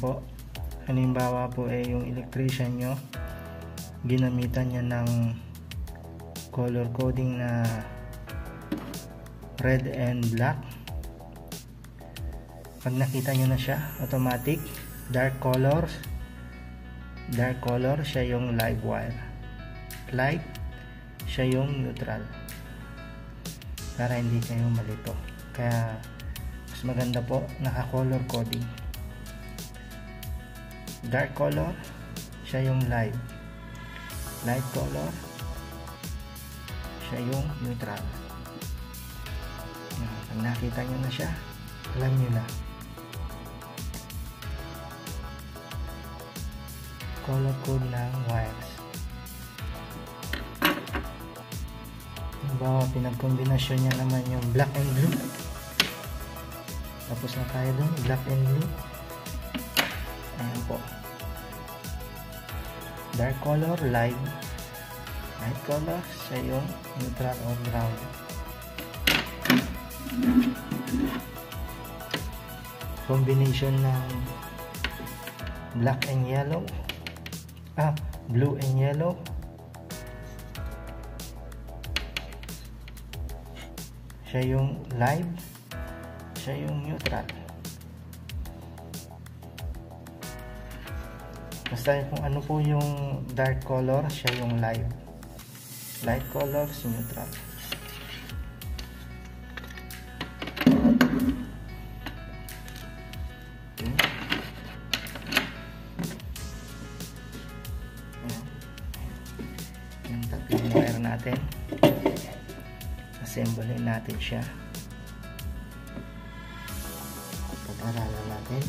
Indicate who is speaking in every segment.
Speaker 1: po. Halimbawa po eh yung electrician nyo ginamitan niya ng color coding na red and black. Pag nakita nyo na siya automatic dark colors dark color siya yung live wire. Light siya yung neutral. Para hindi kayo malito. Kaya mas maganda po naka color coding dark color siya yung live light color siya yung neutral Yan. pag nakita nyo na siya alam nyo na color code ng wires Halimbawa, pinagkombinasyon niya naman yung black and blue. Tapos na tayo dun, black and blue. Dark color, light. Light color, siya yung neutral or ground. Combination ng black and yellow. Ah, blue and yellow. siya yung live siya yung neutral basta kung ano po yung dark color siya yung live light color si neutral natin. Assemble natin siya. Pag-aralan natin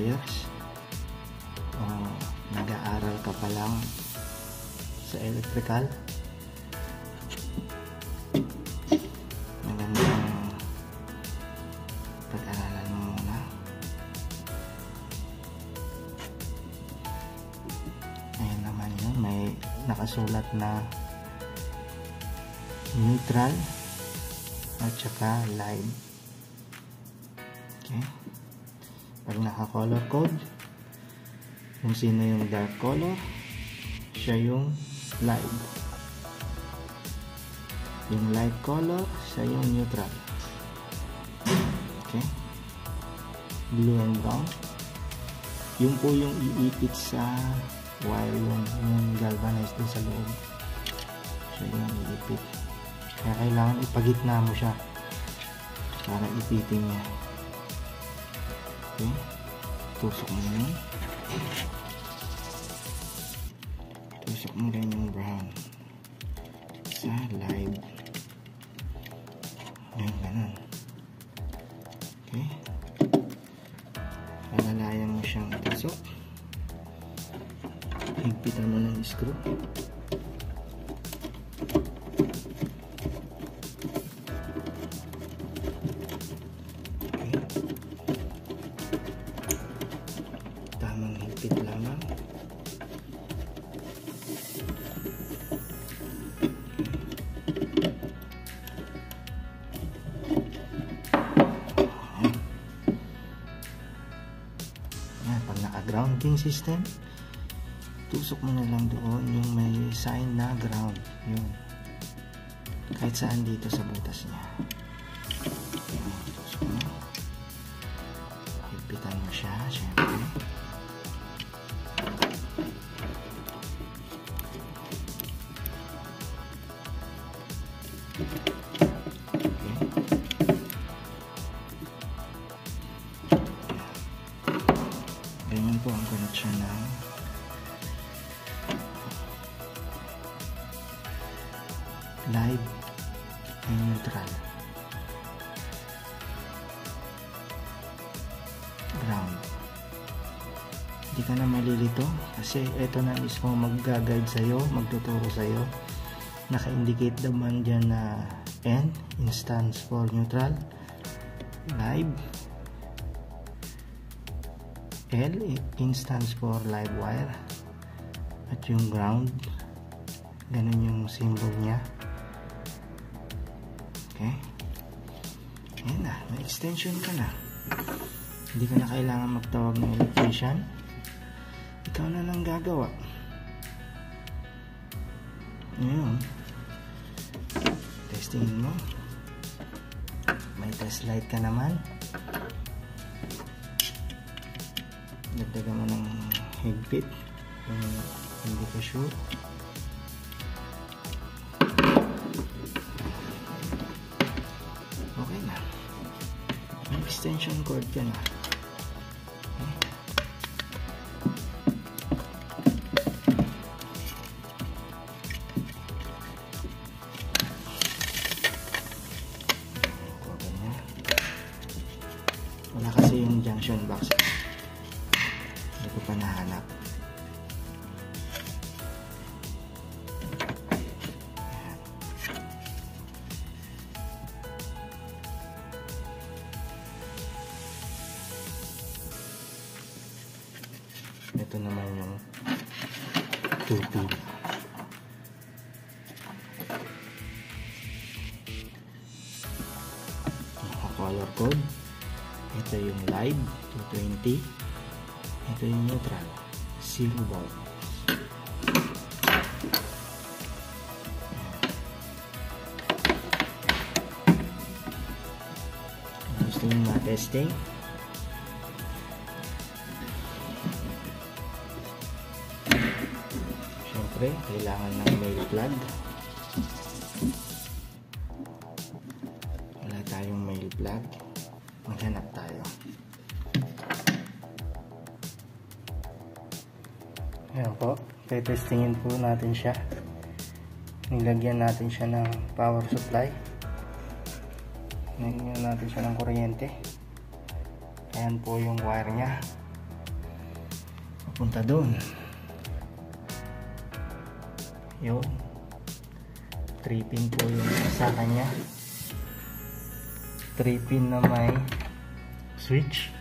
Speaker 1: DIYers o nag-aaral ka pa lang sa electrical? Magandang pag-aralan mo muna. Ayun naman yun. May nakasulat na neutral at saka live pag naka color code kung sino yung dark color siya yung live yung light color siya yung neutral. Okay? Blue and brown. Yung po yung iipit sa wire yung, yung galvanized din sa loob. Siya yung iipit. Kaya kailangan ipagitna mo siya para ipitin niya okay tusok mo na yun tusok mo rin yung brown sa live Ayan, ganun. Okay. Palalayan mo siyang itasok. Higpitan mo ng screw. System, tusok mo na lang doon yung may sign na ground. Yun. Kahit saan dito sa butas niya. Hindi ka na malilito kasi ito na mismo mag-guide sa'yo magtuturo sa'yo. Naka-indicate naman dyan na N instance for neutral. Live. L in stands for live wire. At yung ground ganun yung symbol niya. Okay. Ayan na may extension ka na. Hindi ka na kailangan magtawag ng electrician ikaw na lang gagawa. Ayun testing mo. May test light ka naman. Dagdagan mo ng higpit kung hindi ka sure. Okay na. May extension cord ka na ito naman yung tubig. Color code. Ito yung live 220 ito yung neutral. 0 volt gusto nyo ma-testing syempre kailangan ng mail plug wala tayong mail plug maghanap tayo. Ayan po. Tetestingin po natin siya. Nilagyan natin siya ng power supply. Nilagyan natin siya ng kuryente. Ayan po yung wire nya papunta doon yun 3 pin po yung sa kanya. 3 pin na may switch.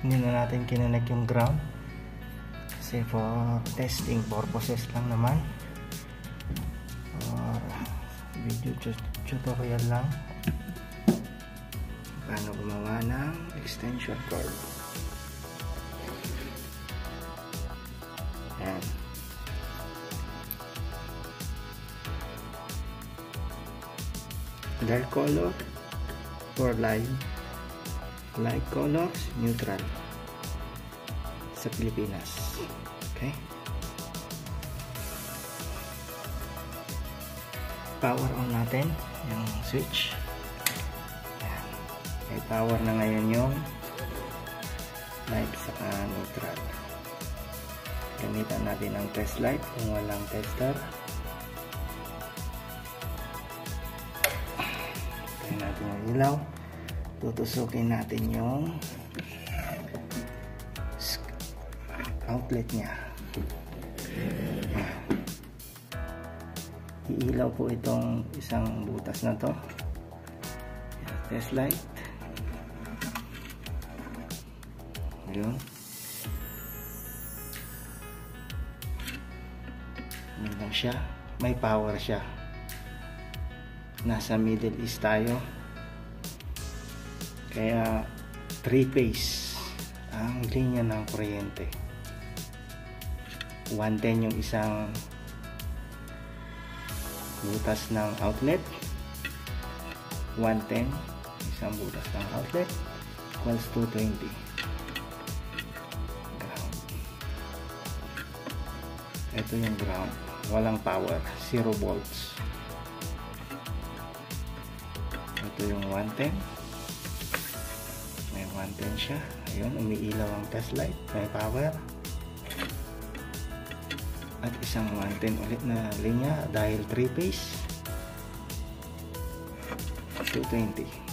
Speaker 1: Hindi na natin kinonek yung ground. Kasi for testing purposes lang naman. Or video tutorial lang. Paano gumawa ng extension cord dark color for light light colors neutral sa Pilipinas. Okay? Power on natin yung switch. Ayan. may power na ngayon yung light saka neutral. Gamitan natin ang test light kung walang tester ilaw. Tutusukin natin yung outlet niya. Iilaw po itong isang butas na to. Test light. Yun. Yun lang siya. May power siya nasa Middle East tayo kaya 3 phase ang linya ng kuryente. 110 yung isang butas ng outlet. 110 isang butas ng outlet. Equals 220 ground. Ito yung ground. Walang power. 0 volts. Ito yung 110 110 siya. Ayun umiilaw ang test light. May power. At isang 110 ulit na linya dahil 3 phase 220